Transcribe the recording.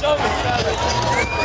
show me,